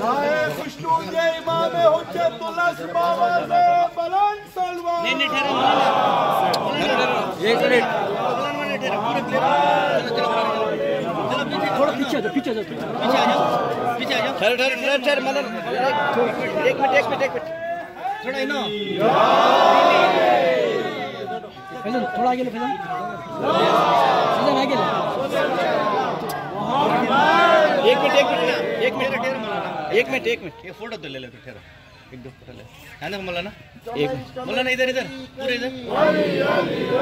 खुशनूर इमाम हुज्जतुल्लाह बाबा से बुलंद सलवार नहीं नहीं ठहरो एक मिनट। थोड़ा पीछे आ जाओ पीछे आ जाओ पीछे आ जाओ। पीछे आ जाओ ठहरो ठहरो ठहरो ठहरो मतलब एक मिनट एक मिनट एक मिनट। थोड़ा इनो। फैजन थोड़ा आगे ले आगे ले एक मिनट एक मिनट एक मिनट ठहरो मौलाना एक मिनट एक मिनट. ये फ़ोटो तो ले ले तो ठहरो एक दो फ़ोटो ले. है ना मौलाना? एक मौलाना इधर इधर. पूरे इधर.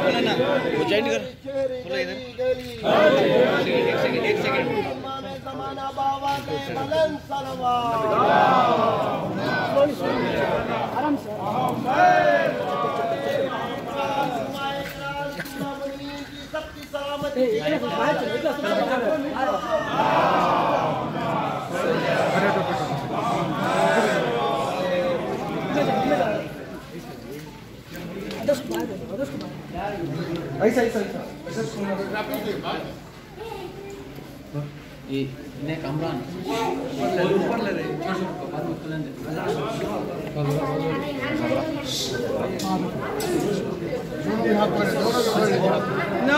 मौलाना. वो जॉइन कर पूरा इधर. एक सेकंड एक सेकंड आराम से सबकी सलामती ऐसा ऐसा ऐसा। ये ने कमरान ऊपर ले रहे बाद में खुलन दे नारे Hydari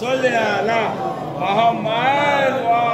¡Súbete! ¡No! ¡Va a!